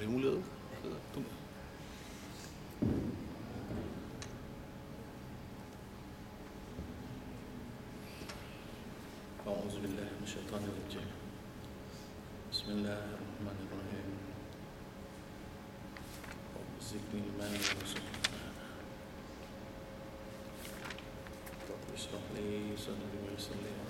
remulă, că tu... أعوذ بالله من الشيطان الرجيم. بسم الله الرحمن الرحيم. رب زدني المال ورزقنا رب اشرح لي صدري ويسر لي أمري.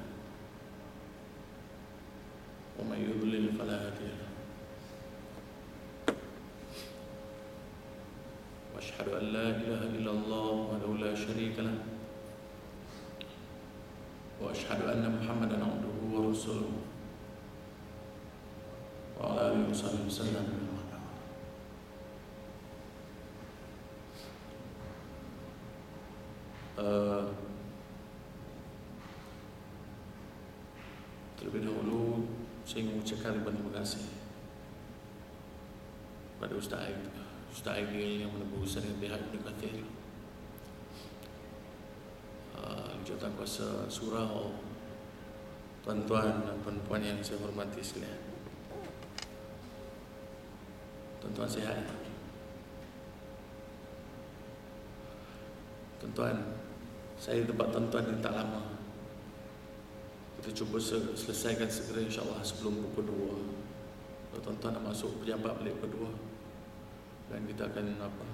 ومن يضلل فلا هادي له. وأشهد أن لا إله إلا الله وحده لا شريك له. وأشهد أن محمدا عبده ورسوله. وعلى آله وصحبه وسلم. terlebih dahulu saya ingin mengucapkan terima kasih pada Ustaz Aid, Ustaz Aidil yang menempuh usaha dengan pihak Ibn Kathir. Uh, Kuasa Surau Tuan-tuan dan puan-puan yang saya hormati sekalian. Tuan-tuan sihat? Tuan-tuan Saya tempat tuan-tuan ini tak lama kita cuba selesaikan segera insyaAllah sebelum pukul 2 Kalau tuan-tuan nak masuk pejabat balik pukul 2 Dan kita akan apa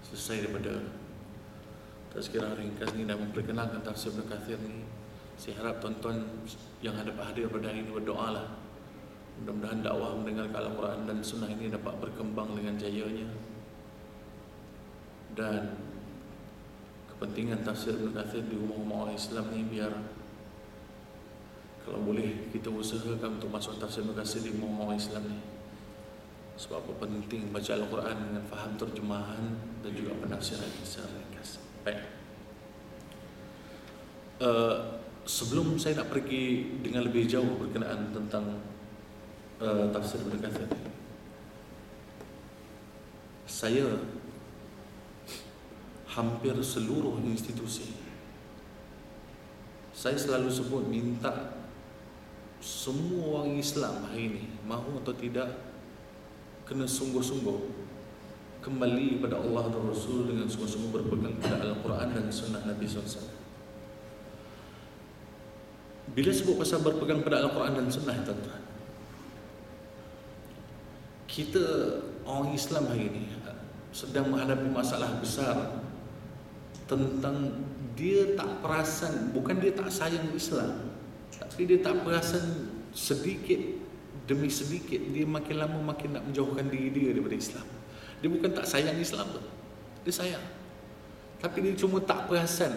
Selesai daripada Tak sekira ringkas ni dah memperkenalkan tafsir Ibn Kathir ni. Saya harap tuan-tuan yang hadap hadir pada hari ini berdoa lah. Mudah-mudahan dakwah mendengar Al-Quran dan Sunnah ini dapat berkembang dengan jayanya. Dan Kepentingan tafsir Ibn Kathir di rumah-rumah orang Islam ni biar kalau boleh kita usahakan untuk masuk tafsir Makasir di orang Islam ni. Sebab apa penting baca Al-Quran dengan faham terjemahan dan juga penafsiran secara ringkas. Baik. Uh, sebelum saya nak pergi dengan lebih jauh berkenaan tentang uh, tafsir Makasir saya hampir seluruh institusi saya selalu sebut minta semua orang Islam hari ini mahu atau tidak kena sungguh-sungguh kembali kepada Allah dan Rasul dengan sungguh-sungguh berpegang kepada Al-Quran dan Sunnah Nabi SAW. Bila sebut pasal berpegang pada Al-Quran dan Sunnah, tuan-tuan, kita orang Islam hari ini sedang menghadapi masalah besar tentang dia tak perasan, bukan dia tak sayang Islam, tapi dia tak perasan sedikit demi sedikit dia makin lama makin nak menjauhkan diri dia daripada Islam. Dia bukan tak sayang Islam tu. Dia sayang. Tapi dia cuma tak perasan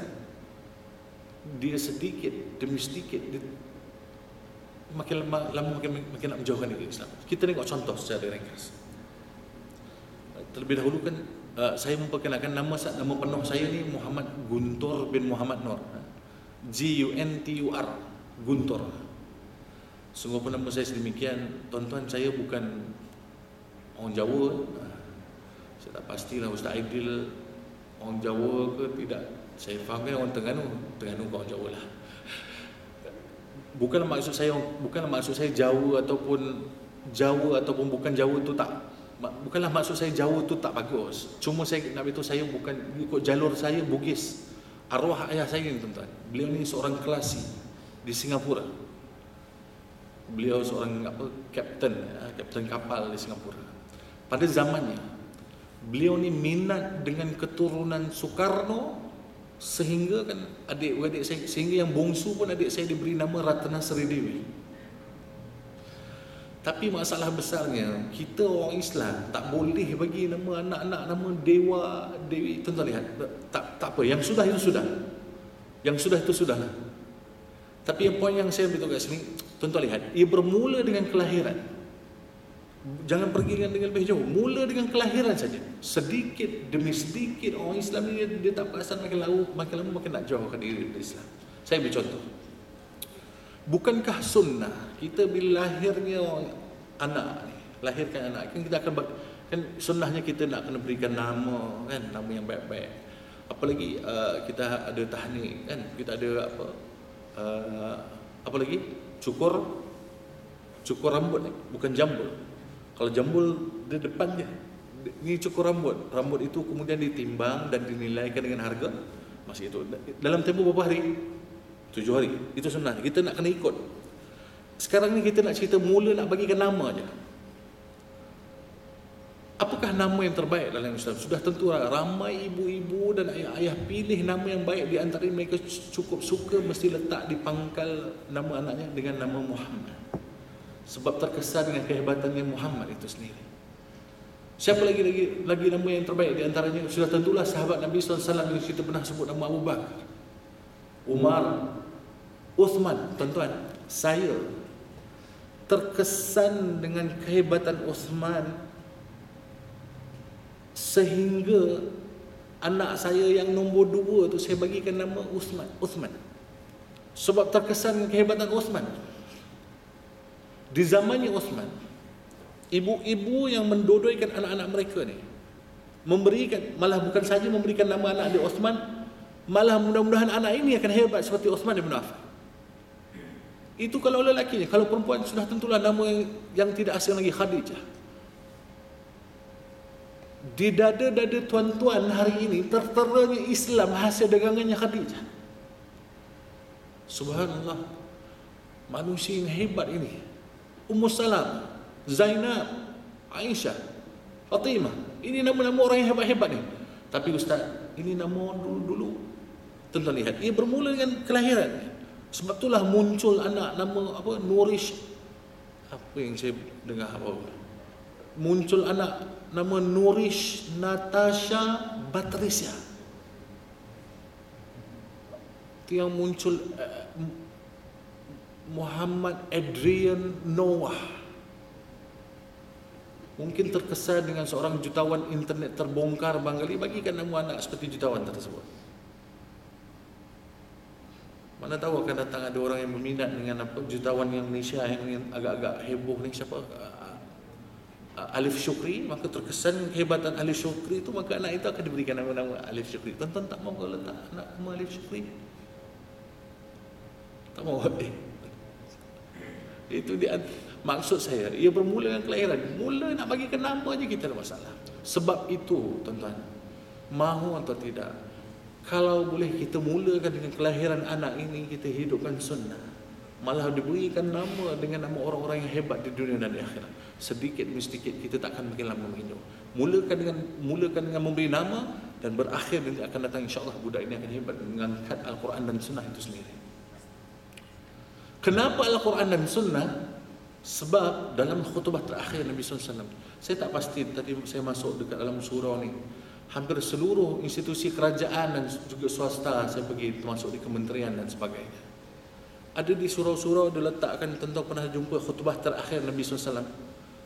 dia sedikit demi sedikit dia makin lama, lama makin, makin nak menjauhkan diri Islam. Kita tengok contoh secara ringkas. Terlebih dahulu kan uh, saya memperkenalkan nama nama penuh saya ni Muhammad Guntur bin Muhammad Nur. G U N T U R Guntur. Sungguh pun nama saya sedemikian, tuan-tuan saya bukan orang Jawa. Saya tak pastilah Ustaz Aidil orang Jawa ke tidak. Saya faham kan orang Terengganu, Terengganu orang Jawa lah. Bukan maksud saya bukan maksud saya Jawa ataupun Jawa ataupun bukan Jawa tu tak bukanlah maksud saya Jawa tu tak bagus. Cuma saya nak beritahu saya bukan ikut jalur saya Bugis. Arwah ayah saya ni tuan-tuan. Beliau ni seorang kelasi di Singapura. Beliau seorang apa kapten, ya, kapten kapal di Singapura. Pada zamannya, beliau ni minat dengan keturunan Soekarno sehingga kan adik-adik saya sehingga yang bongsu pun adik saya diberi nama Ratna Sri Dewi. Tapi masalah besarnya kita orang Islam tak boleh bagi nama anak-anak nama dewa dewi tuan lihat tak tak apa yang sudah itu sudah. Yang sudah itu sudah. Tapi yang poin yang saya beritahu kat sini tuan-tuan lihat ia bermula dengan kelahiran. Jangan pergi dengan, dengan lebih jauh. Mula dengan kelahiran saja. Sedikit demi sedikit orang Islam ni dia, tak perasan makin lama, makin lama makin nak jauhkan diri dari Islam. Saya beri contoh. Bukankah sunnah kita bila lahirnya anak ni, lahirkan anak kan kita akan kan sunnahnya kita nak kena berikan nama kan, nama yang baik-baik. Apalagi uh, kita ada tahnik kan, kita ada apa? Uh, apa lagi? Cukur cukur rambut ni, bukan jambul. Kalau jambul di depan je. Ini cukur rambut. Rambut itu kemudian ditimbang dan dinilaikan dengan harga. Masih itu. Dalam tempoh berapa hari? Tujuh hari. Itu sunnah. Kita nak kena ikut. Sekarang ni kita nak cerita mula nak bagikan nama je. Apakah nama yang terbaik dalam Islam? Sudah tentu lah, ramai ibu-ibu dan ayah-ayah pilih nama yang baik di antara mereka cukup suka mesti letak di pangkal nama anaknya dengan nama Muhammad sebab terkesan dengan kehebatannya Muhammad itu sendiri. Siapa lagi lagi lagi nama yang terbaik di antaranya sudah tentulah sahabat Nabi SAW yang kita pernah sebut nama Abu Bakar, Umar, Uthman, tuan-tuan. Saya terkesan dengan kehebatan Uthman sehingga anak saya yang nombor dua tu saya bagikan nama Uthman. Uthman. Sebab terkesan kehebatan Uthman. Di zamannya Osman, ibu-ibu yang mendodoikan anak-anak mereka ni memberikan malah bukan saja memberikan nama anak dia Osman, malah mudah-mudahan anak ini akan hebat seperti Osman bin Affan. Itu kalau lelaki ni, kalau perempuan sudah tentulah nama yang, yang tidak asing lagi Khadijah. Di dada-dada tuan-tuan hari ini terteranya Islam hasil dagangannya Khadijah. Subhanallah. Manusia yang hebat ini Ummu Salam, Zainab, Aisyah, Fatimah. Ini nama-nama orang yang hebat-hebat ni. Tapi ustaz, ini nama dulu-dulu. Tentu lihat, ia bermula dengan kelahiran. Sebab itulah muncul anak nama apa? Nurish. Apa yang saya dengar apa? Muncul anak nama Nurish Natasha Patricia. Itu yang muncul uh, Muhammad Adrian Noah. Mungkin terkesan dengan seorang jutawan internet terbongkar bangkali bagikan nama anak seperti jutawan tersebut. Mana tahu akan datang ada orang yang berminat dengan apa jutawan yang Malaysia yang agak-agak heboh ni. Siapa Alif Syukri maka terkesan kehebatan Alif Syukri itu maka anak itu akan diberikan nama-nama Alif Syukri. Tuan-tuan tak mahu letak anak nama Alif Syukri? Tak mahu. Eh. Itu dia maksud saya ia bermula dengan kelahiran. Mula nak bagi ke nama aja kita ada masalah. Sebab itu tuan-tuan mahu atau tidak kalau boleh kita mulakan dengan kelahiran anak ini kita hidupkan sunnah malah diberikan nama dengan nama orang-orang yang hebat di dunia dan di akhirat. Sedikit demi sedikit kita tak akan makin lama hidup mulakan dengan mulakan dengan memberi nama dan berakhir nanti akan datang insyaAllah budak ini akan hebat mengangkat Al-Quran dan Sunnah itu sendiri. Kenapa Al-Quran dan Sunnah? Sebab dalam khutbah terakhir Nabi SAW Saya tak pasti tadi saya masuk dekat dalam surau ni Hampir seluruh institusi kerajaan dan juga swasta Saya pergi termasuk di kementerian dan sebagainya Ada di surau-surau diletakkan tentang pernah jumpa khutbah terakhir Nabi SAW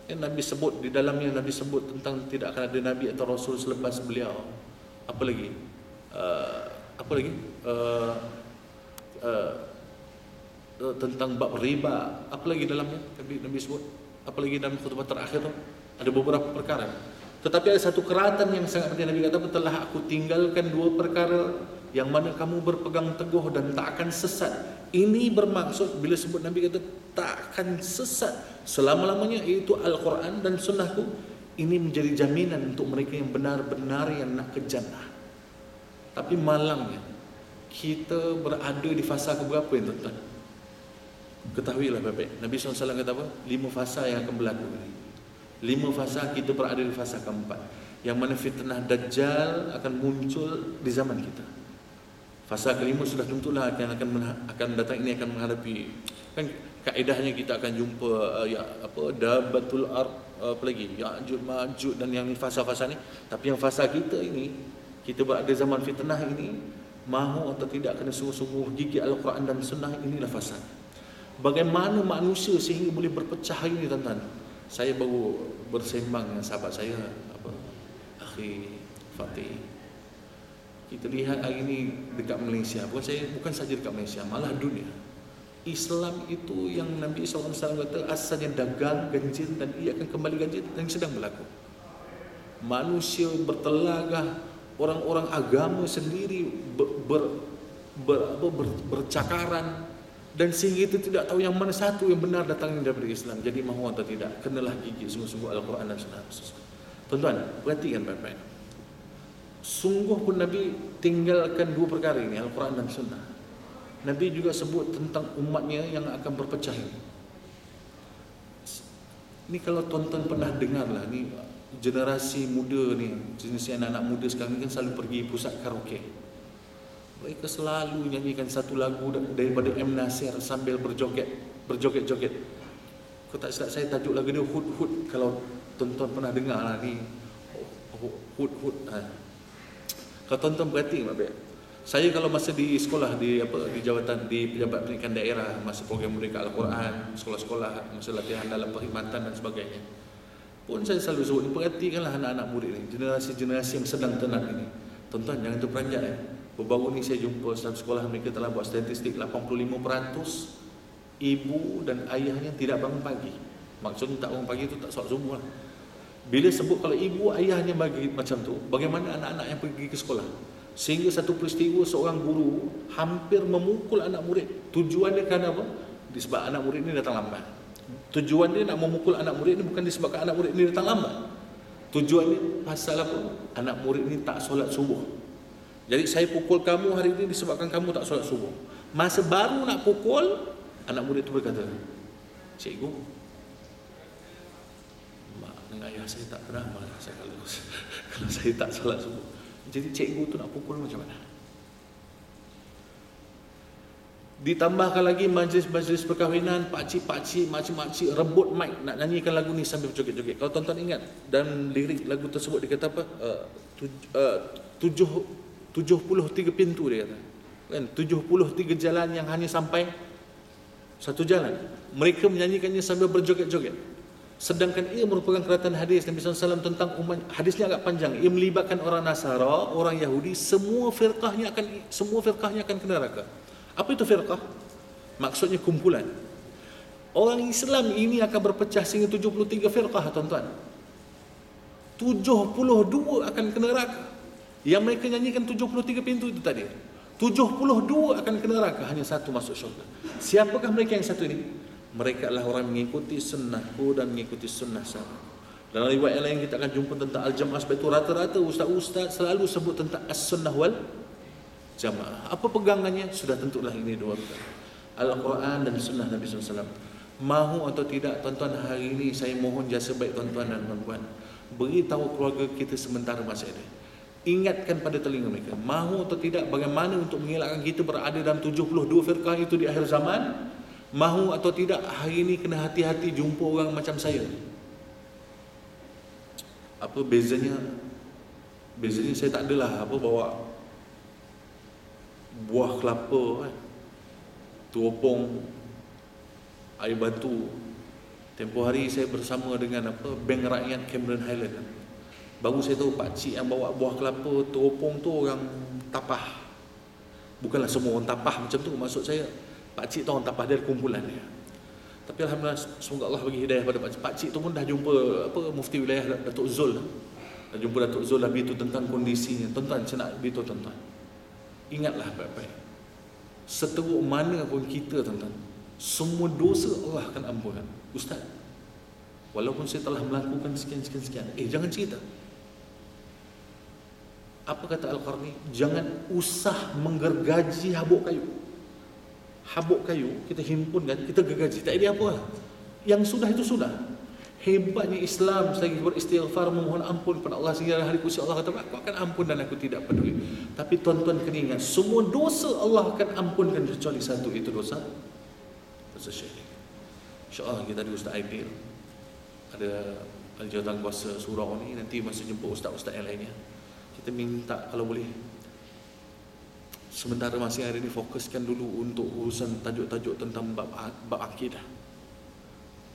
Yang Nabi sebut di dalamnya Nabi sebut tentang tidak akan ada Nabi atau Rasul selepas beliau. Apa lagi? Uh, apa lagi? Uh, uh, tentang bab riba. Apa lagi dalamnya Nabi, Nabi sebut? Apa lagi dalam khutbah terakhir ada beberapa perkara. Tetapi ada satu keratan yang sangat penting Nabi kata telah aku tinggalkan dua perkara yang mana kamu berpegang teguh dan tak akan sesat. Ini bermaksud bila sebut Nabi kata tak akan sesat. Selama-lamanya iaitu Al-Quran dan sunnahku ini menjadi jaminan untuk mereka yang benar-benar yang nak ke jannah. Tapi malangnya kita berada di fasa keberapa yang tuan-tuan? Ketahuilah baik-baik Nabi SAW kata apa? Lima fasa yang akan berlaku Lima fasa kita berada di fasa keempat. Yang mana fitnah Dajjal akan muncul di zaman kita Fasa kelima sudah tentulah akan akan akan datang ini akan menghadapi. Kan kaedahnya kita akan jumpa uh, ya apa dabatul ard uh, apa lagi? Ya'jud ma'jud dan yang fasa-fasa ni. Tapi yang fasa kita ini kita berada zaman fitnah ini mahu atau tidak kena sungguh-sungguh gigi al-Quran dan sunnah inilah fasa. Bagaimana manusia sehingga boleh berpecah ini tuan-tuan? Saya baru bersembang dengan sahabat saya apa Akhi Fatih. Kita lihat hari ini dekat Malaysia, bukan saya bukan saja dekat Malaysia, malah dunia. Islam itu yang Nabi SAW kata asalnya dagang ganjil dan ia akan kembali ganjil dan sedang berlaku. Manusia bertelagah orang-orang agama sendiri ber, ber, ber, ber, ber, bercakaran dan sehingga itu tidak tahu yang mana satu yang benar datangnya daripada Islam. Jadi mahu atau tidak, kenalah gigi sungguh-sungguh Al-Quran dan Sunnah. Tuan-tuan, perhatikan baik-baik. Sungguh pun Nabi tinggalkan dua perkara ini, Al-Quran dan Sunnah. Nabi juga sebut tentang umatnya yang akan berpecah ini. Kalau tuan-tuan pernah dengar lah, ni generasi muda ni, generasi anak-anak muda sekarang ni kan selalu pergi pusat karaoke. Mereka selalu nyanyikan satu lagu daripada M. Nasir sambil berjoget, berjoget-joget. Kau tak silap saya tajuk lagu ni Hud Hud kalau tuan-tuan pernah dengar lah ni. Ha. Kalau tuan-tuan berhati baik saya kalau masa di sekolah di apa di jawatan di pejabat pendidikan daerah masa program mereka Al-Quran, sekolah-sekolah masa latihan dalam perkhidmatan dan sebagainya. Pun saya selalu sebut perhatikanlah anak-anak murid ini, generasi-generasi yang sedang tenang ini. Tuan-tuan jangan terperanjat eh. Baru ni saya jumpa satu sekolah mereka telah buat statistik 85% ibu dan ayahnya tidak bangun pagi. Maksudnya tak bangun pagi itu tak solat subuh lah. Bila sebut kalau ibu ayahnya bagi macam tu, bagaimana anak-anak yang pergi ke sekolah? Sehingga satu peristiwa seorang guru hampir memukul anak murid. Tujuan dia kerana apa? Disebab anak murid ini datang lambat. Tujuan dia nak memukul anak murid ini bukan disebabkan anak murid ini datang lambat. Tujuan dia pasal apa? Anak murid ini tak solat subuh. Jadi saya pukul kamu hari ini disebabkan kamu tak solat subuh. Masa baru nak pukul, anak murid itu berkata, Cikgu, ayah saya tak pernah marah saya kalau, kalau saya tak solat subuh. Jadi cikgu tu nak pukul macam mana? Ditambahkan lagi majlis-majlis perkahwinan, pakcik-pakcik, makcik-makcik rebut mic nak nyanyikan lagu ni sambil berjoget-joget. Kalau tuan-tuan ingat dan lirik lagu tersebut dia kata apa? Uh, tujuh, tujuh puluh tiga pintu dia kata. Kan? Tujuh puluh tiga jalan yang hanya sampai satu jalan. Mereka menyanyikannya sambil berjoget-joget. Sedangkan ia merupakan keratan hadis Nabi SAW tentang umat hadisnya agak panjang. Ia melibatkan orang Nasara, orang Yahudi, semua firqahnya akan semua firqahnya akan ke neraka. Apa itu firqah? Maksudnya kumpulan. Orang Islam ini akan berpecah sehingga 73 firqah, tuan-tuan. 72 akan ke neraka. Yang mereka nyanyikan 73 pintu itu tadi. 72 akan ke neraka, hanya satu masuk syurga. Siapakah mereka yang satu ini? Mereka adalah orang mengikuti sunnahku dan mengikuti sunnah sahabat. Dalam riwayat lain kita akan jumpa tentang al-jamaah sebab itu rata-rata ustaz-ustaz selalu sebut tentang as-sunnah wal jamaah. Apa pegangannya? Sudah tentulah ini dua perkara. Al-Quran dan sunnah Nabi SAW. Mahu atau tidak tuan-tuan hari ini saya mohon jasa baik tuan-tuan dan tuan-tuan. Beritahu keluarga kita sementara masih ada. Ingatkan pada telinga mereka. Mahu atau tidak bagaimana untuk mengelakkan kita berada dalam 72 firqah itu di akhir zaman Mahu atau tidak hari ini kena hati-hati jumpa orang macam saya. Apa bezanya? Bezanya saya tak adalah apa bawa buah kelapa kan. Teropong air batu. Tempoh hari saya bersama dengan apa Bank Rakyat Cameron Highland. Baru saya tahu pak cik yang bawa buah kelapa teropong tu orang tapah. Bukanlah semua orang tapah macam tu maksud saya. Pak cik tu orang tapah dia kumpulan dia. Tapi alhamdulillah semoga Allah bagi hidayah pada pak cik. Pak cik tu pun dah jumpa apa mufti wilayah Datuk Zul. Dah jumpa Datuk Zul lebih tu tentang kondisinya. Tuan-tuan saya nak beritahu tuan-tuan. Ingatlah baik-baik. Seteruk mana pun kita tuan-tuan. Semua dosa Allah akan ampunkan. Ustaz. Walaupun saya telah melakukan sekian-sekian-sekian. Eh jangan cerita. Apa kata Al-Qarni? Jangan usah menggergaji habuk kayu habuk kayu kita himpunkan kita gergaji tak ada apa. Yang sudah itu sudah. Hebatnya Islam saya beristighfar memohon ampun kepada Allah sehingga hari kursi Allah kata aku akan ampun dan aku tidak peduli. Tapi tuan-tuan kena ingat semua dosa Allah akan ampunkan kecuali satu itu dosa. Dosa syirik. insyaAllah kita ada Ustaz Aidil ada aljawatan kuasa surau ni nanti masa jumpa Ustaz-Ustaz yang lainnya. Kita minta kalau boleh Sementara masih hari ini fokuskan dulu untuk urusan tajuk-tajuk tentang bab, bab akidah.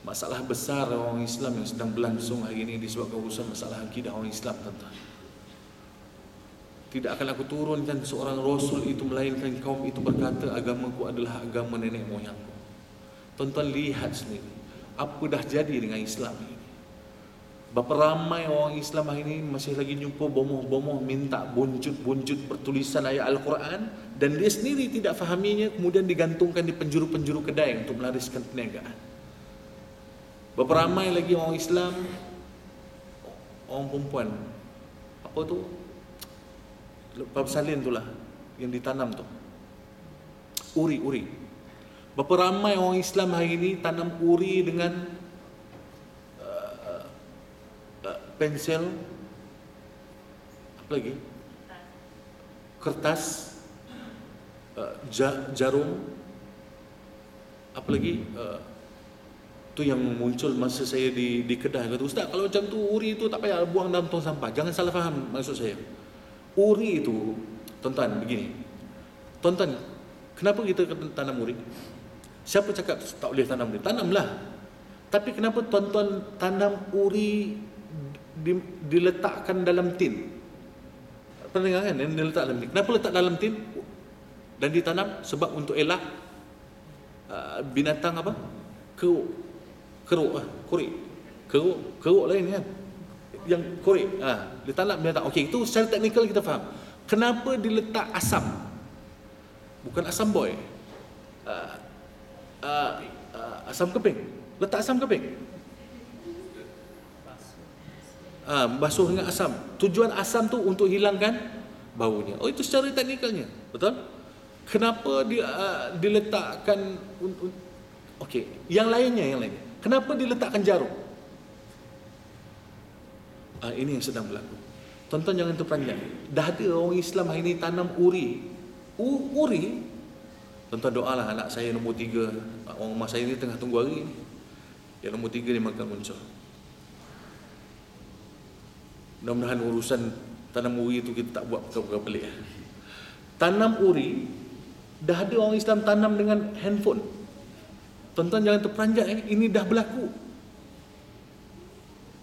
masalah besar orang Islam yang sedang berlangsung hari ini disebabkan urusan masalah akidah orang Islam tuan-tuan. Tidak akan aku turunkan seorang Rasul itu melainkan kaum itu berkata agamaku adalah agama nenek moyangku. Tuan-tuan lihat sendiri. Apa dah jadi dengan Islam ini? Berapa ramai orang Islam hari ini masih lagi jumpa bomoh-bomoh minta buncut-buncut pertulisan ayat Al-Quran dan dia sendiri tidak fahaminya kemudian digantungkan di penjuru-penjuru kedai untuk melariskan perniagaan. Berapa ramai lagi orang Islam orang perempuan apa tu? Bab salin tu lah yang ditanam tu. Uri uri. Berapa ramai orang Islam hari ini tanam uri dengan uh, uh, pensel apa lagi? Kertas uh, jarum apa lagi? Uh, tu yang muncul masa saya di di kedai kata ustaz kalau macam tu uri tu tak payah buang dalam tong sampah. Jangan salah faham maksud saya. Uri itu tuan-tuan begini. Tuan-tuan kenapa kita tanam uri? Siapa cakap tak boleh tanam uri? Tanamlah. Tapi kenapa tuan-tuan tanam uri di, diletakkan dalam tin pernah dengar kan diletak dalam tin kenapa letak dalam tin dan ditanam sebab untuk elak uh, binatang apa keruk keruk lah, korek. Keruk, keruk lain kan. Yang. Ha, dia tanam dia tak. Okey, itu secara teknikal kita faham. Kenapa diletak asam? Bukan asam boy. Uh, uh, uh, asam keping. Letak asam keping. Uh, basuh dengan asam. Tujuan asam tu untuk hilangkan baunya. Oh itu secara teknikalnya. Betul? Kenapa dia uh, diletakkan Okey, yang lainnya yang lainnya. Kenapa diletakkan jarum? Ah, ini yang sedang berlaku. Tonton jangan terpanjang. Dah ada orang Islam hari ini tanam uri. U, uri. Tonton doalah anak saya nombor tiga. Orang rumah saya ini tengah tunggu hari ini. Yang nombor tiga ni makan muncul. Mudah-mudahan urusan tanam uri itu kita tak buat perkara-perkara pelik. Tanam uri. Dah ada orang Islam tanam dengan handphone. Tuan-tuan jangan terperanjat eh. Ini dah berlaku.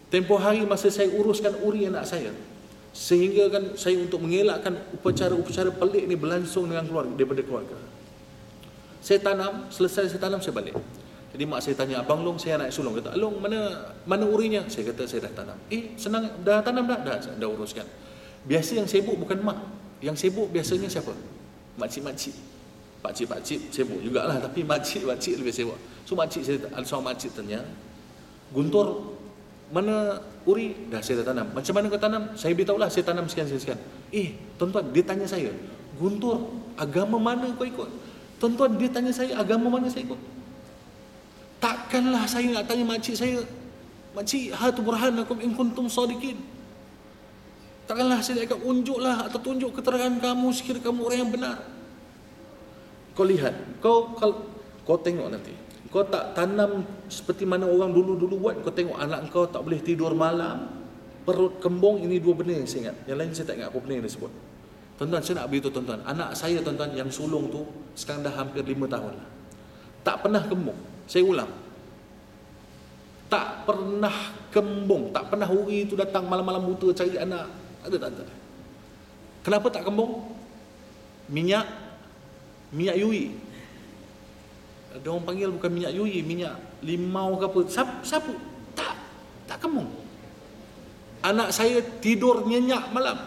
Tempoh hari masa saya uruskan uri anak saya. Sehingga kan saya untuk mengelakkan upacara-upacara pelik ni berlangsung dengan keluarga, daripada keluarga. Saya tanam, selesai saya tanam, saya balik. Jadi mak saya tanya, Abang Long, saya nak sulung. Kata, Long, mana mana urinya? Saya kata, saya dah tanam. Eh, senang, dah tanam dah? Dah, dah uruskan. Biasa yang sibuk bukan mak. Yang sibuk biasanya siapa? Makcik-makcik pakcik-pakcik sibuk jugalah tapi makcik-makcik lebih sibuk. So makcik saya seorang makcik tanya, "Guntur, mana uri?" Dah saya dah tanam. "Macam mana kau tanam?" Saya beritahu lah saya tanam sekian-sekian. Eh, tuan-tuan, dia tanya saya, "Guntur, agama mana kau ikut?" Tuan-tuan, dia tanya saya, "Agama mana saya ikut?" Takkanlah saya nak tanya makcik saya, "Makcik, hatu burhanakum in kuntum sadiqin." Takkanlah saya akan unjuklah atau tunjuk keterangan kamu sekiranya kamu orang yang benar. Kau lihat, kau kau, kau tengok nanti. Kau tak tanam seperti mana orang dulu-dulu buat. Kau tengok anak kau tak boleh tidur malam. Perut kembung ini dua benda yang saya ingat. Yang lain saya tak ingat apa benda yang dia sebut. Tuan-tuan, saya nak beritahu tuan-tuan. Anak saya tuan-tuan yang sulung tu sekarang dah hampir lima tahun lah. Tak pernah kembung. Saya ulang. Tak pernah kembung. Tak pernah huri itu datang malam-malam buta cari anak. Ada tak ada? Kenapa tak kembung? Minyak minyak yui ada orang panggil bukan minyak yui minyak limau ke apa sapu, sapu. tak tak kemung anak saya tidur nyenyak malam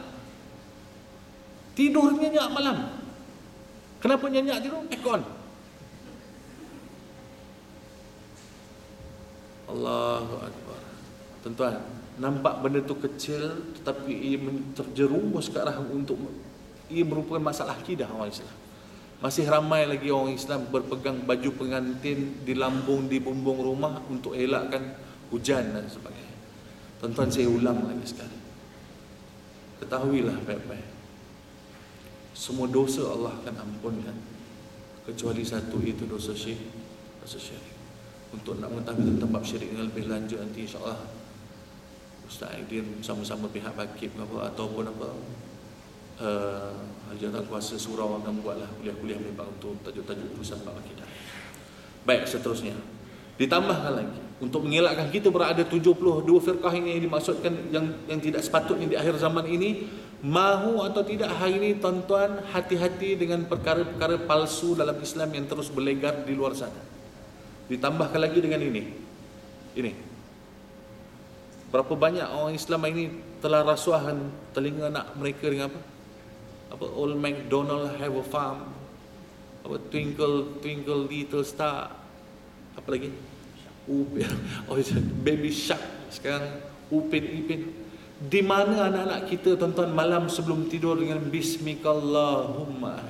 tidur nyenyak malam kenapa nyenyak tidur aircon Allahu Akbar tuan-tuan nampak benda tu kecil tetapi ia terjerumus ke arah untuk ia merupakan masalah akidah orang Islam masih ramai lagi orang Islam berpegang baju pengantin di lambung di bumbung rumah untuk elakkan hujan dan sebagainya. Tuan-tuan saya ulang lagi sekali. Ketahuilah baik-baik. Semua dosa Allah akan ampunkan kecuali satu itu dosa syirik. Dosa syirik. Untuk nak mengetahui tentang bab syirik yang lebih lanjut nanti insya-Allah Ustaz Aidin sama-sama pihak bakib apa ataupun apa uh, Hajatan kuasa surau akan buatlah kuliah-kuliah memang untuk tajuk-tajuk urusan bab akidah. Baik, seterusnya. Ditambahkan lagi. untuk mengelakkan kita berada 72 firqah ini yang dimaksudkan yang yang tidak sepatutnya di akhir zaman ini mahu atau tidak hari ini tuan-tuan hati-hati dengan perkara-perkara palsu dalam Islam yang terus berlegar di luar sana ditambahkan lagi dengan ini. Ini. Berapa banyak orang Islam ini telah rasuahkan telinga anak mereka dengan apa? Apa old MacDonald have a farm. Apa twinkle twinkle little star. Apa lagi? Upin. Oh baby shark. Sekarang upin ipin. Di mana anak-anak kita tuan-tuan malam sebelum tidur dengan bismikallahumma.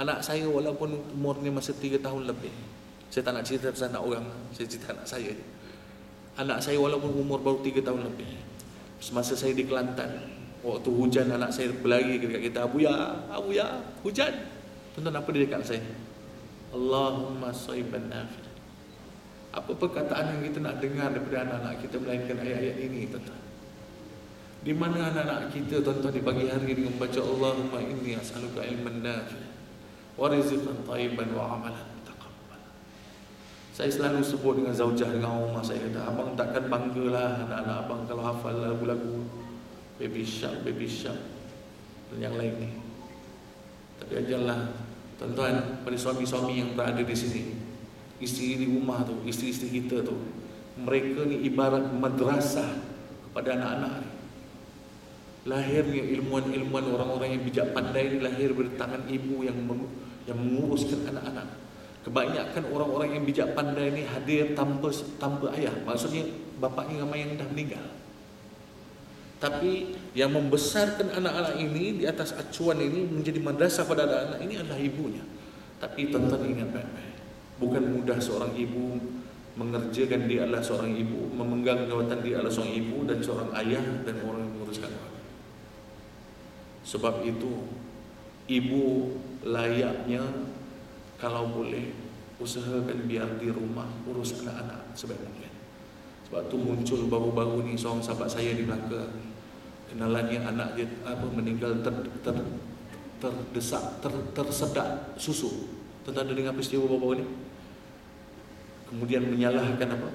Anak saya walaupun umurnya masih 3 tahun lebih saya tak nak cerita pasal anak orang saya cerita anak saya anak saya walaupun umur baru 3 tahun lebih semasa saya di Kelantan waktu hujan anak saya berlari dekat kita Abu ya Abu ya hujan. Tuan-tuan apa dia dekat saya Allahumma saiban nafi apa perkataan yang kita nak dengar daripada anak-anak kita melainkan ayat-ayat ini tuan-tuan? Di mana anak-anak kita tuan-tuan di pagi hari ini membaca Allahumma inni as'aluka ilman nafi wa rizqan tayyiban wa amalan. Saya selalu sebut dengan zaujah dengan rumah saya kata abang takkan banggalah anak-anak abang kalau hafal lagu-lagu baby shark baby shark dan yang lain ni. Tapi ajarlah tuan-tuan pada suami-suami yang berada di sini isteri di rumah tu isteri-isteri kita tu mereka ni ibarat madrasah kepada anak-anak ni lahirnya ilmuwan-ilmuwan orang-orang yang bijak pandai ini lahir dari tangan ibu yang yang menguruskan anak-anak. Kebanyakan orang-orang yang bijak pandai ini hadir tanpa tanpa ayah. Maksudnya bapaknya ramai yang dah meninggal. Tapi yang membesarkan anak-anak ini di atas acuan ini menjadi madrasah pada anak-anak ini adalah ibunya. Tapi tuan-tuan ingat baik-baik. Bukan mudah seorang ibu mengerjakan dia adalah seorang ibu, memegang jawatan dia adalah seorang ibu dan seorang ayah dan orang yang menguruskan orang. Sebab itu ibu layaknya kalau boleh usahakan biar di rumah urus anak-anak sebaik mungkin sebab tu muncul baru-baru ni seorang sahabat saya di Melaka kenalannya anak dia apa meninggal ter, ter, terdesak ter, tersedak susu. Tentang dengan peristiwa baru-baru ni? Kemudian menyalahkan apa?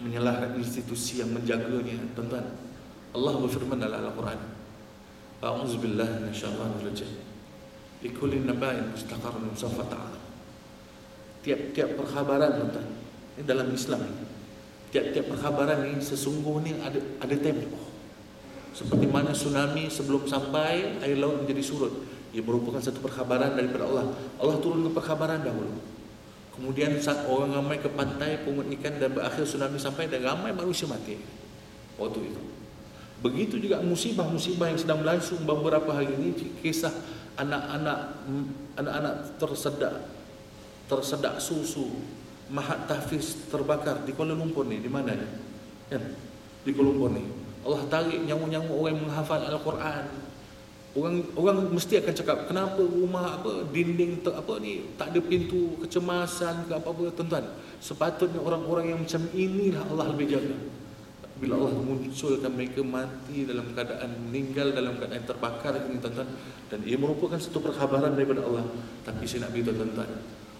Menyalahkan institusi yang menjaganya tuan-tuan. Allah berfirman dalam Al-Quran. A'udzubillah minasyaitanir rajim Likulin nabai mustaqarun sawfa ta'ala. Tiap-tiap perkhabaran tuan ini dalam Islam ini. Tiap-tiap perkhabaran ini sesungguhnya ada ada tempoh. Seperti mana tsunami sebelum sampai air laut menjadi surut. Ia merupakan satu perkhabaran daripada Allah. Allah turun ke perkhabaran dahulu. Kemudian saat orang ramai ke pantai pungut ikan dan berakhir tsunami sampai dan ramai manusia mati. Waktu itu. Begitu juga musibah-musibah yang sedang berlangsung beberapa hari ini kisah anak-anak anak-anak tersedak tersedak susu mahat tahfiz terbakar di Kuala Lumpur ni di mana ni? Kan? Di Kuala Lumpur ni. Allah tarik nyawa-nyawa orang yang menghafal Al-Quran. Orang orang mesti akan cakap kenapa rumah apa dinding ter, apa ni tak ada pintu kecemasan ke apa-apa tuan-tuan. Sepatutnya orang-orang yang macam inilah Allah lebih jaga bila Allah munculkan mereka mati dalam keadaan meninggal dalam keadaan terbakar ini tuan-tuan dan ia merupakan satu perkhabaran daripada Allah. Tapi saya nak beritahu tuan-tuan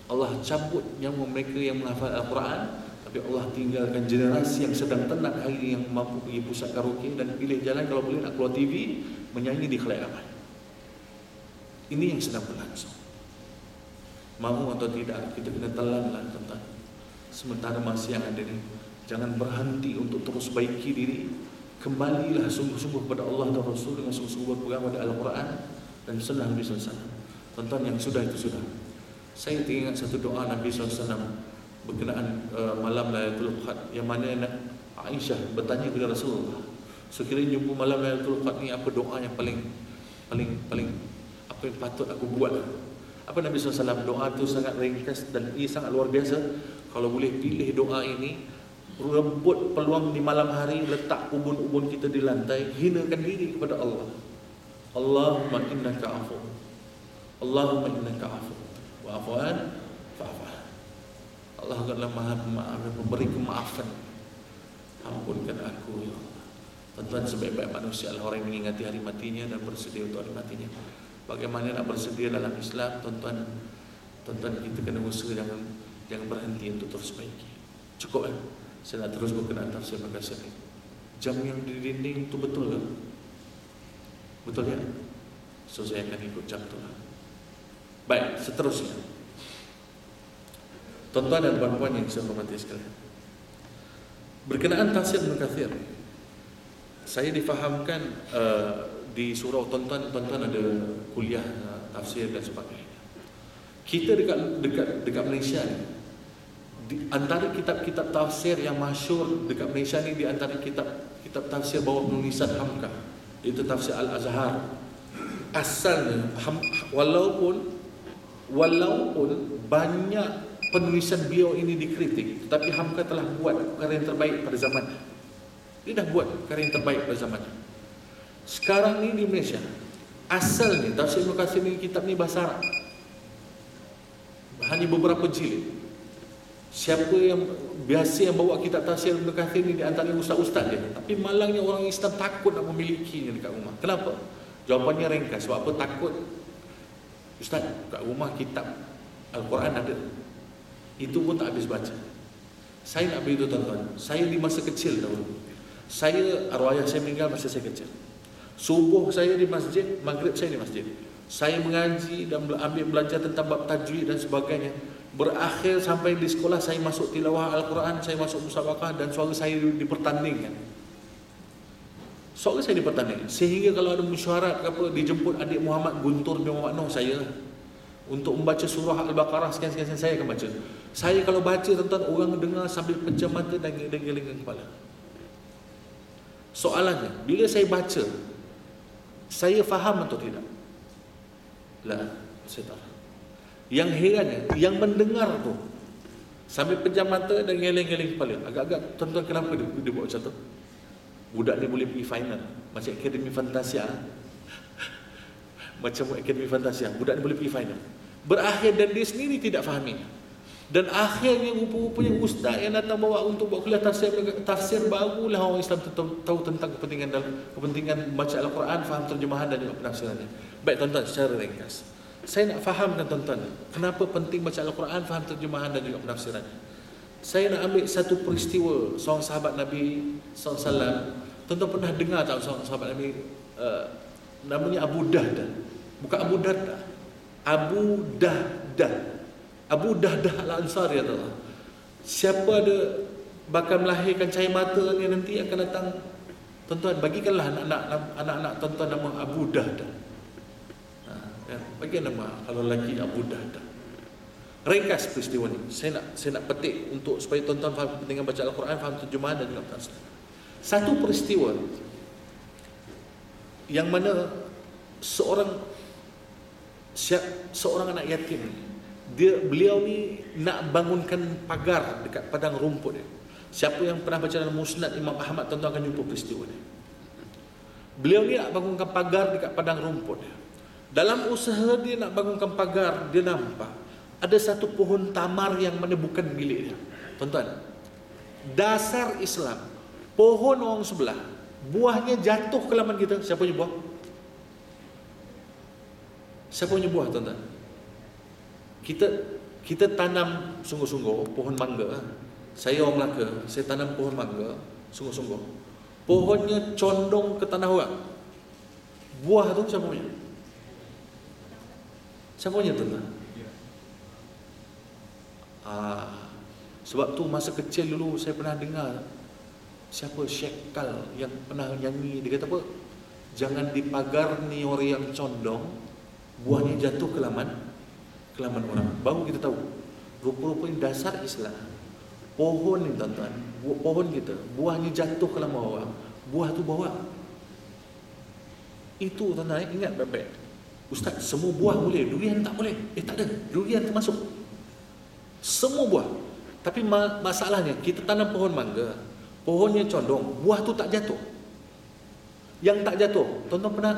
Allah cabut nyawa mereka yang menghafal Al-Quran tapi Allah tinggalkan generasi yang sedang tenang hari ini yang mampu pergi pusat karaoke dan pilih jalan kalau boleh nak keluar TV menyanyi di khalayak ramai. Ini yang sedang berlangsung. Mahu atau tidak kita kena telanlah tuan-tuan sementara masih yang ada ini Jangan berhenti untuk terus baiki diri. Kembalilah sungguh-sungguh kepada Allah dan Rasul Dengan sungguh-sungguh berpegang pada Al-Quran Dan sunnah Nabi SAW Tuan-tuan yang sudah itu sudah. Saya teringat satu doa Nabi SAW Berkenaan uh, malam Laylatul Qad Yang mana Aisyah bertanya kepada Rasulullah Sekiranya jumpa malam Laylatul Qad ni Apa doa yang paling Paling paling Apa yang patut aku buat? Apa Nabi SAW Doa itu sangat ringkas Dan ia sangat luar biasa. Kalau boleh pilih doa ini rebut peluang di malam hari letak ubun-ubun kita di lantai hinakan diri kepada Allah. Allahumma innaka afu Allahumma innaka afu wa afuan fa'afan Allah adalah maha pemaaf dan memberi kemaafan. Ampunkan aku ya Allah. Tuan-tuan sebaik-baik manusia adalah orang yang mengingati hari matinya dan bersedia untuk hari matinya. Bagaimana nak bersedia dalam Islam, tuan-tuan, tuan-tuan kita kena usaha jangan jangan berhenti untuk terus baiki. Cukup kan? Saya nak terus berkenaan tafsir Makasir ni. Jam yang di dinding itu betul ke? Betul ya? So saya akan ikut jam tu lah. Baik, seterusnya. Tuan-tuan dan puan-puan yang saya hormati sekalian. Berkenaan tafsir Makasir saya difahamkan uh, di surau tuan-tuan tuan-tuan ada kuliah uh, tafsir dan sebagainya. Kita dekat dekat dekat Malaysia ni di antara kitab-kitab tafsir yang masyur dekat Malaysia ni di antara kitab kitab tafsir bawah penulisan Hamka itu tafsir Al-Azhar. Asalnya ham, walaupun walaupun banyak penulisan beliau ini dikritik tetapi Hamka telah buat perkara yang terbaik pada zaman. Dia dah buat perkara yang terbaik pada zaman. Sekarang ni di Malaysia asalnya tafsir Al-Qasim ni kitab ni bahasa Arab. Hanya beberapa jilid Siapa yang biasa yang bawa kitab tafsir Ibn Kathir ni di antara ustaz-ustaz dia. Tapi malangnya orang Islam takut nak memilikinya dekat rumah. Kenapa? Jawapannya ringkas. Sebab apa? Takut. Ustaz, kat rumah kitab Al-Quran ada. Itu pun tak habis baca. Saya nak beritahu tuan-tuan. Saya di masa kecil dahulu. Saya, arwah ayah saya meninggal masa saya kecil. Subuh saya di masjid, maghrib saya di masjid. Saya mengaji dan ambil belajar tentang bab tajwid dan sebagainya berakhir sampai di sekolah saya masuk tilawah Al-Quran, saya masuk musabakah dan suara saya dipertandingkan. Suara saya dipertandingkan. Sehingga kalau ada mesyuarat apa dijemput adik Muhammad Guntur bin Muhammad Noh saya untuk membaca surah Al-Baqarah sekian-sekian saya akan baca. Saya kalau baca tentang orang dengar sambil pejam mata dan geleng-geleng kepala. Soalannya, bila saya baca, saya faham atau tidak? Lah, saya tak yang herannya, yang mendengar tu sambil pejam mata dan geleng-geleng kepala. Agak-agak tuan-tuan kenapa dia, dia buat macam tu? Budak ni boleh pergi final macam Akademi Fantasia. macam Akademi Fantasia, budak ni boleh pergi final. Berakhir dan dia sendiri tidak fahami. Dan akhirnya rupa-rupanya ustaz yang datang bawa untuk buat kuliah tafsir tafsir barulah orang Islam tahu, tahu tentang kepentingan dalam kepentingan baca Al-Quran, faham terjemahan dan juga penafsirannya. Baik tuan-tuan secara ringkas saya nak fahamkan tuan-tuan kenapa penting baca Al-Quran faham terjemahan dan juga penafsiran. Saya nak ambil satu peristiwa seorang sahabat Nabi SAW tuan-tuan pernah dengar tak seorang sahabat Nabi uh, namanya Abu Dahdah? Bukan Abu Dahdah. Abu Dahdah. Abu Dahdah Al-Ansar ya siapa ada bakal melahirkan cahaya mata ni nanti akan datang. Tuan-tuan bagikanlah anak-anak anak-anak tuan-tuan nama Abu Dahdah ya, bagi nama kalau lagi Abu Dahdah ringkas peristiwa ini saya nak saya nak petik untuk supaya tuan-tuan faham kepentingan baca Al-Quran faham terjemahan dan juga tafsir satu peristiwa yang mana seorang seorang anak yatim dia beliau ni nak bangunkan pagar dekat padang rumput dia. Siapa yang pernah baca dalam musnad Imam Ahmad tuan-tuan akan jumpa peristiwa ni. Beliau ni nak bangunkan pagar dekat padang rumput dia dalam usaha dia nak bangunkan pagar, dia nampak ada satu pohon tamar yang mana bukan milik dia. Tuan-tuan, dasar Islam, pohon orang sebelah, buahnya jatuh ke laman kita, siapa punya buah? Siapa punya buah, tuan-tuan? Kita kita tanam sungguh-sungguh pohon mangga. Saya orang Melaka, saya tanam pohon mangga sungguh-sungguh. Pohonnya condong ke tanah orang. Buah tu siapa punya? Siapa punya tuan Ah, sebab tu masa kecil dulu saya pernah dengar siapa Syekal yang pernah nyanyi dia kata apa? Jangan dipagar ni orang yang condong buahnya jatuh ke laman ke laman orang. Baru kita tahu rupa-rupanya dasar Islam. Pohon ni tuan-tuan, pohon kita, buahnya jatuh ke laman orang. Buah tu bawa. Itu tuan-tuan ingat baik-baik. Ustaz, semua buah boleh, durian tak boleh. Eh tak ada, durian termasuk. Semua buah. Tapi ma- masalahnya, kita tanam pohon mangga, pohonnya condong, buah tu tak jatuh. Yang tak jatuh, tuan-tuan pernah,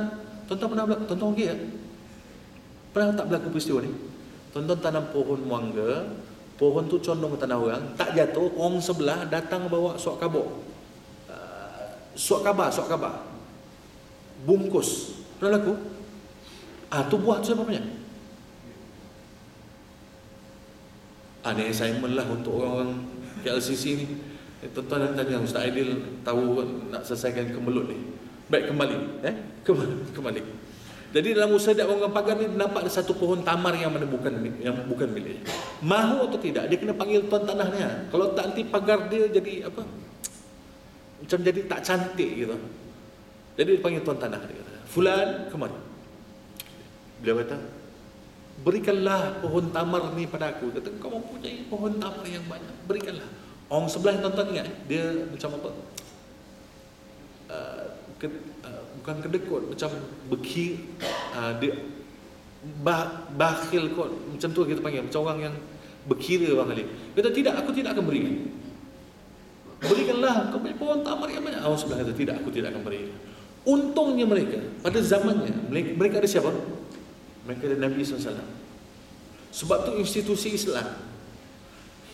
tuan-tuan pernah, tuan-tuan okey ya? Pernah tak berlaku peristiwa ni? Tuan-tuan tanam pohon mangga, pohon tu condong ke tanah orang, tak jatuh, orang sebelah datang bawa suak kabuk. Uh, suak khabar, suak khabar. Bungkus. Pernah laku? Ah, tu buah tu siapa punya? Ada assignment lah untuk orang-orang KLCC ni. Eh, tuan-tuan dan tanya Ustaz Aidil tahu nak selesaikan kemelut ni. Baik kembali, eh? Kembali, kembali. Jadi dalam usaha dak bangun pagar ni nampak ada satu pohon tamar yang mana bukan yang bukan miliknya. Mahu atau tidak dia kena panggil tuan tanah ni. Kalau tak nanti pagar dia jadi apa? Macam jadi tak cantik gitu. Jadi dia panggil tuan tanah dia "Fulan, kemari." Beliau kata, "Berikanlah pohon tamar ni pada aku." Kata, "Kau mempunyai pohon tamar yang banyak, berikanlah." Orang sebelah tuan-tuan ingat dia macam apa? Uh, ke, uh, bukan kedekut macam bekir uh, dia bah, bakhil kot. Macam tu kita panggil. Macam orang yang berkira bang Ali kata tidak aku tidak akan berikan. Berikanlah kau punya pohon tamar yang banyak. Orang sebelah kata tidak aku tidak akan berikan. Untungnya mereka pada zamannya mereka ada siapa mereka ada Nabi SAW sebab tu institusi Islam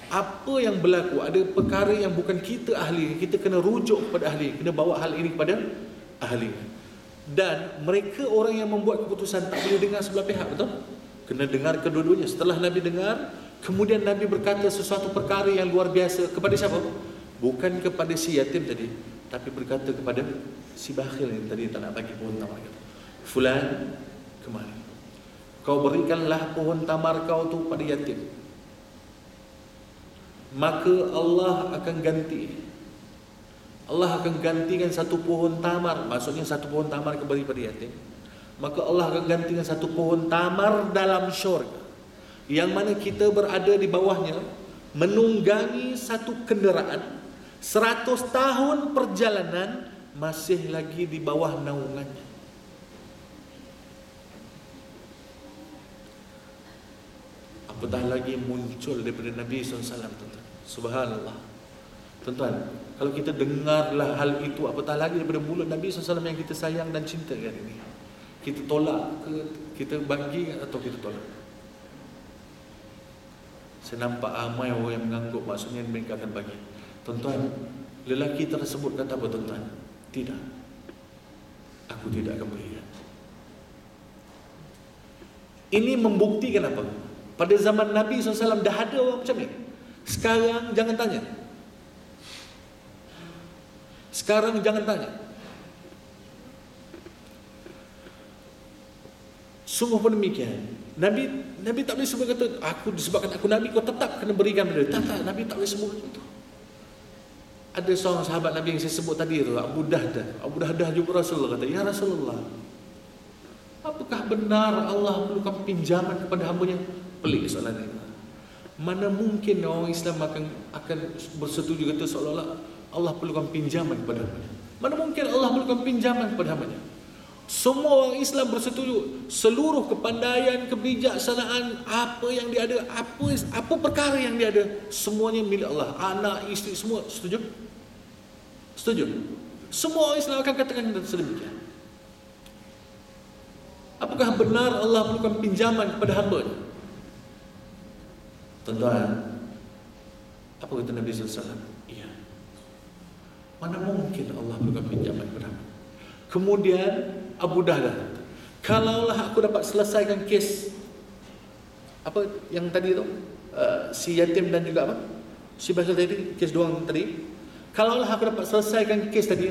apa yang berlaku ada perkara yang bukan kita ahli kita kena rujuk kepada ahli kena bawa hal ini kepada ahli. Dan mereka orang yang membuat keputusan tak boleh dengar sebelah pihak betul? Kena dengar kedua-duanya. Setelah Nabi dengar kemudian Nabi berkata sesuatu perkara yang luar biasa kepada siapa? Bukan kepada si yatim tadi tapi berkata kepada si bakhil yang tadi tak nak bagi tamar kata fulan kemari kau berikanlah pohon tamar kau tu pada yatim. Maka Allah akan ganti. Allah akan gantikan satu pohon tamar. Maksudnya satu pohon tamar kembali pada yatim. Maka Allah akan gantikan satu pohon tamar dalam syurga. Yang mana kita berada di bawahnya menunggangi satu kenderaan seratus tahun perjalanan masih lagi di bawah naungannya apatah lagi muncul daripada Nabi SAW Subhanallah Tuan-tuan, kalau kita dengarlah hal itu apatah lagi daripada mulut Nabi SAW yang kita sayang dan cinta ini. Kita tolak ke kita bagi atau kita tolak? Saya nampak ramai orang yang menganggap maksudnya mereka akan bagi. Tuan-tuan, lelaki tersebut kata apa tuan-tuan? Tidak. Aku tidak akan berikan. Ini membuktikan apa? Pada zaman Nabi SAW dah ada orang macam ni. Sekarang jangan tanya. Sekarang jangan tanya. Sungguh pun demikian. Nabi Nabi tak boleh sebut kata aku disebabkan aku Nabi kau tetap kena berikan benda. Tak tak Nabi tak boleh sebut itu. Ada seorang sahabat Nabi yang saya sebut tadi tu Abu Dahdah. Abu Dahdah juga Rasulullah kata, "Ya Rasulullah, apakah benar Allah perlukan pinjaman kepada hamba-Nya?" Pelik soalan ini. Mana mungkin orang Islam akan akan bersetuju kata seolah-olah Allah perlukan pinjaman kepada hamba Mana mungkin Allah perlukan pinjaman kepada hamba Semua orang Islam bersetuju seluruh kepandaian, kebijaksanaan, apa yang dia ada, apa apa perkara yang dia ada, semuanya milik Allah. Anak, isteri semua setuju? Setuju? Semua orang Islam akan katakan sedemikian. Apakah benar Allah perlukan pinjaman kepada hamba Tuan-tuan, apa kata Nabi alaihi wasallam? Mana mungkin Allah berikan pinjaman kepada aku? Kemudian Abu Dahdah Kalaulah aku dapat selesaikan kes Apa yang tadi tu? Uh, Si yatim dan juga apa? Si bahasa tadi Kes dua orang tadi. Kalaulah aku dapat selesaikan kes tadi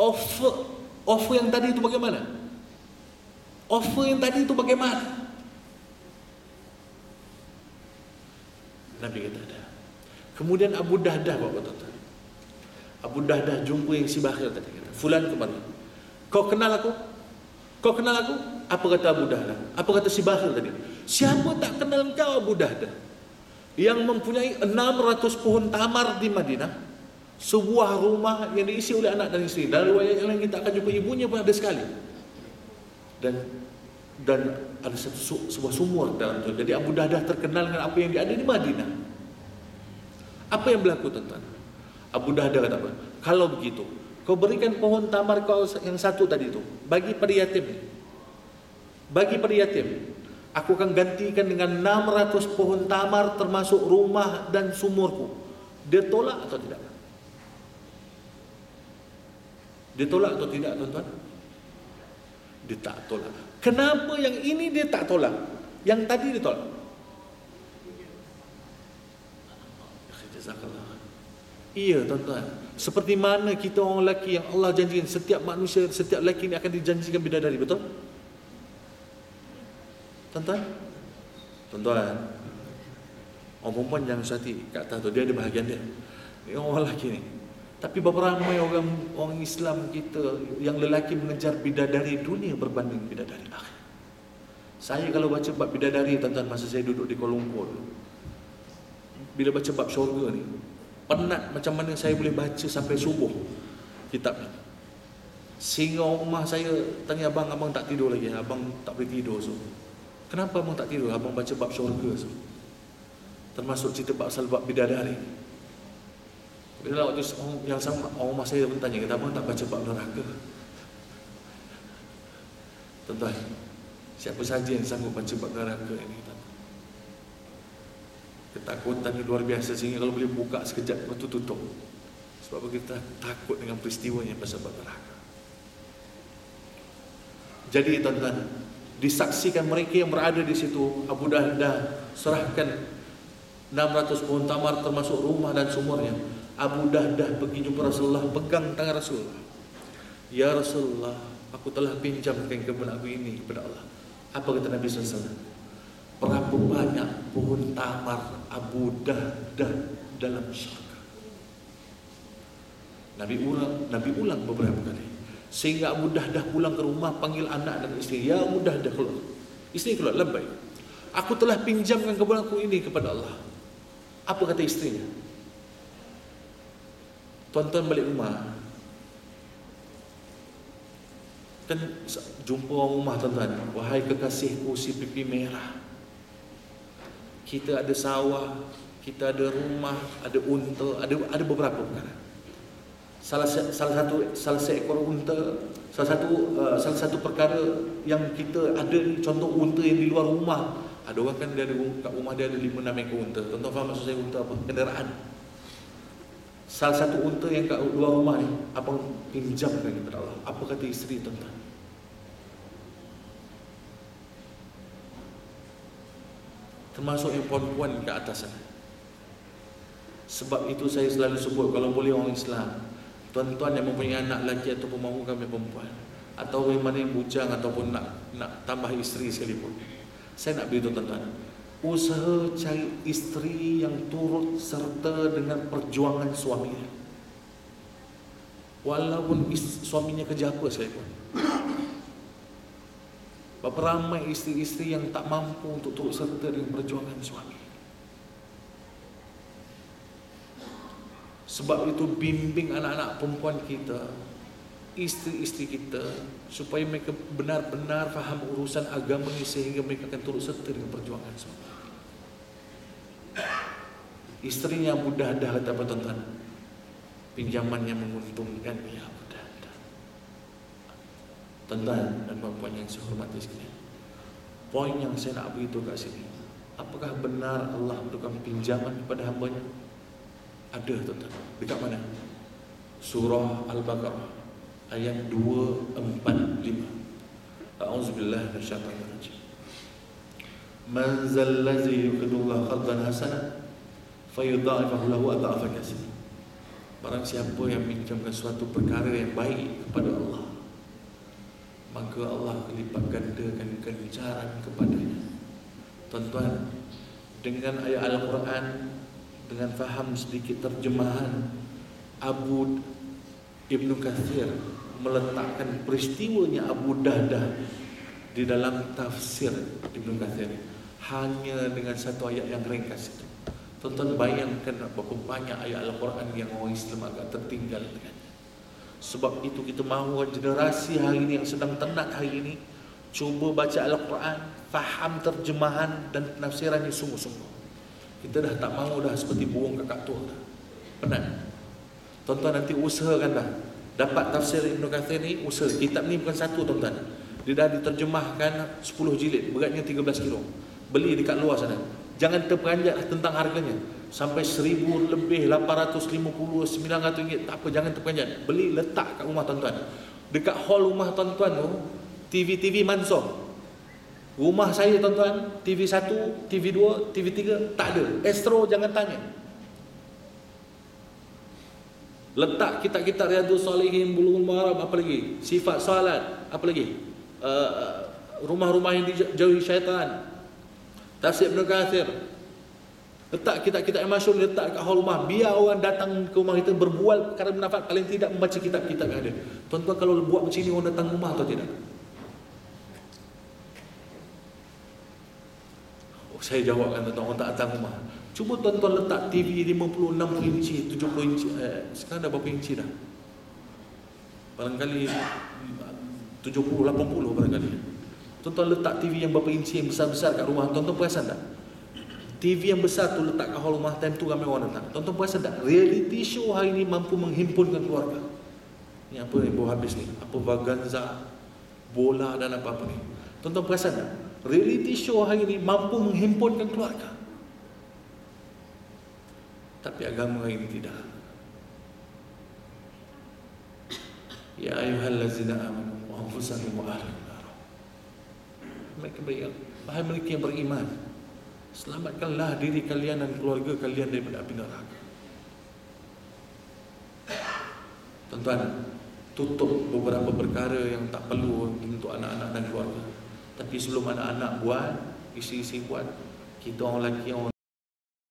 Offer Offer yang tadi itu bagaimana? Offer yang tadi itu bagaimana Nabi kata ada Kemudian Abu Dahdah buat betul Abu Dahdah jumpa yang si bakhil tadi kata, Fulan kemana? Kau kenal aku? Kau kenal aku? Apa kata Abu Dahdah? Apa kata si bakhil tadi? Siapa tak kenal kau Abu Dahdah? Yang mempunyai 600 pohon tamar di Madinah Sebuah rumah yang diisi oleh anak dan isteri Dan riwayat yang lain kita akan jumpa ibunya pun ada sekali Dan dan ada sebuah sumur dalam itu. Jadi Abu Dahdah terkenal dengan apa yang ada di Madinah. Apa yang berlaku tuan-tuan? Abu Dahdah kata apa? Kalau begitu, kau berikan pohon tamar kau yang satu tadi itu bagi pada yatim. Bagi pada yatim. Aku akan gantikan dengan 600 pohon tamar termasuk rumah dan sumurku. Dia tolak atau tidak? Dia tolak atau tidak, tuan-tuan? Dia tak tolak. Kenapa yang ini dia tak tolak? Yang tadi dia tolak? Iya tuan-tuan. Seperti mana kita orang lelaki yang Allah janjikan setiap manusia, setiap lelaki ini akan dijanjikan bidadari, betul? Tuan-tuan? Tuan-tuan. Orang perempuan jangan sati kat atas tu, dia ada bahagian dia. Ini orang lelaki ni. Tapi berapa ramai orang orang Islam kita yang lelaki mengejar bidadari dunia berbanding bidadari akhir. Saya kalau baca bab bidadari tuan-tuan masa saya duduk di Kuala Lumpur. Bila baca bab syurga ni, penat macam mana saya boleh baca sampai subuh kitab ni sehingga rumah saya tanya abang abang tak tidur lagi abang tak boleh tidur so. kenapa abang tak tidur abang baca bab syurga so. termasuk cerita bab bab bidadari bila waktu yang sama orang rumah saya pun tanya kata abang tak baca bab neraka tuan siapa saja yang sanggup baca bab neraka ini Ketakutan ni luar biasa sehingga kalau boleh buka sekejap lepas tu tutup. Sebab kita takut dengan peristiwa yang pasal neraka. Jadi tuan-tuan, disaksikan mereka yang berada di situ, Abu Dahdah serahkan 600 pohon tamar termasuk rumah dan sumurnya. Abu Dahdah pergi jumpa Rasulullah, pegang tangan Rasulullah. Ya Rasulullah, aku telah pinjamkan kebun aku ini kepada Allah. Apa kata Nabi wasallam? berapa banyak pohon tamar Abu Dahdah dalam syurga. Nabi ulang, Nabi ulang beberapa kali. Sehingga Abu Dahdah pulang ke rumah panggil anak dan isteri. Ya Abu Dahdah keluar. Isteri keluar, lebay. Aku telah pinjamkan kebun aku ini kepada Allah. Apa kata istrinya? Tuan-tuan balik rumah. Kan jumpa orang rumah tuan-tuan. Wahai kekasihku si pipi merah kita ada sawah, kita ada rumah, ada unta, ada ada beberapa perkara. Salah salah satu salah seekor unta, salah satu uh, salah satu perkara yang kita ada contoh unta yang di luar rumah. Ada orang kan dia ada kat rumah dia ada 5 6 ekor unta. Tuan-tuan faham maksud saya unta apa? Kenderaan. Salah satu unta yang kat luar rumah ni abang pinjamkan kepada Allah. Apa kata isteri tuan-tuan? termasuk yang puan-puan ke atas sana. Sebab itu saya selalu sebut kalau boleh orang Islam, tuan-tuan yang mempunyai anak lelaki ataupun mahu kami perempuan atau yang mana yang bujang ataupun nak nak tambah isteri sekalipun. Saya nak beritahu tuan-tuan, usaha cari isteri yang turut serta dengan perjuangan suaminya. Walaupun suaminya kerja apa sekalipun. Berapa ramai isteri-isteri yang tak mampu untuk turut serta dengan perjuangan suami. Sebab itu bimbing anak-anak perempuan kita, isteri-isteri kita supaya mereka benar-benar faham urusan agama ini sehingga mereka akan turut serta dengan perjuangan suami. Isterinya mudah dah kata apa tuan-tuan? Pinjaman yang menguntungkan ya tuan-tuan dan puan-puan yang saya hormati sekalian. Poin yang saya nak beritahu kat sini. Apakah benar Allah berikan pinjaman kepada hamba-Nya? Ada tuan-tuan. Dekat mana? Surah Al-Baqarah ayat 245. A'udzubillah minasyaitanir rajim. Man zal ladzi yuqidullah qardan hasana fayudha'ifahu lahu adha'afan katsira. Barang siapa yang minjamkan suatu perkara yang baik kepada Allah maka Allah lipat gandakan kejaran kepadanya. Tuan-tuan, dengan ayat Al-Quran, dengan faham sedikit terjemahan, Abu Ibn Kathir meletakkan peristiwanya Abu Dahdah di dalam tafsir Ibn Kathir hanya dengan satu ayat yang ringkas itu. Tuan-tuan bayangkan berapa banyak ayat Al-Quran yang orang Islam agak tertinggal dengan sebab itu kita mahu generasi hari ini yang sedang tenat hari ini cuba baca Al-Quran, faham terjemahan dan penafsirannya sungguh-sungguh. Kita dah tak mahu dah seperti burung kakak tua dah. Penat. Tuan-tuan nanti usahakan dah. Dapat tafsir Ibn Kathir ni, usaha. Kitab ni bukan satu tuan-tuan. Dia dah diterjemahkan 10 jilid, beratnya 13 kilo. Beli dekat luar sana. Jangan terperanjat tentang harganya sampai seribu lebih lapan ratus lima puluh sembilan ratus ringgit tak apa jangan terperanjat beli letak kat rumah tuan-tuan dekat hall rumah tuan-tuan tu TV-TV mansong rumah saya tuan-tuan TV 1 TV 2 TV 3 tak ada Astro jangan tanya Letak kitab-kitab Riyadhus Salihin, Bulughul Maram, apa lagi? Sifat salat, apa lagi? Uh, rumah-rumah yang dijauhi syaitan. Tafsir Ibn Kathir. Letak kitab-kitab yang masyur letak kat hall rumah. Biar orang datang ke rumah kita berbual perkara menafat paling tidak membaca kitab-kitab yang ada. Tuan-tuan kalau buat macam ini orang datang rumah atau tidak? Oh, saya jawabkan tuan-tuan orang tak datang rumah. Cuba tuan-tuan letak TV 56 inci, 70 inci. Eh, sekarang dah berapa inci dah? Barangkali 70, 80 barangkali. Tuan-tuan letak TV yang berapa inci yang besar-besar kat rumah. Tuan-tuan perasan tak? TV yang besar tu letak kat hall rumah time tu ramai orang datang. Tuan-tuan perasan tak? Reality show hari ni mampu menghimpunkan keluarga. Ni apa yang baru habis ni? Apa vaganza, bola dan apa-apa ni. Tuan-tuan perasan tak? Reality show hari ni mampu menghimpunkan keluarga. Tapi agama ini tidak. Ya ayyuhallazina amanu wa anfusakum wa. Mereka beriman, wahai mereka yang beriman, selamatkanlah diri kalian dan keluarga kalian daripada api neraka. Tuan-tuan, tutup beberapa perkara yang tak perlu untuk anak-anak dan keluarga. Tapi sebelum anak-anak buat, isteri-isteri buat, kita orang lelaki, orang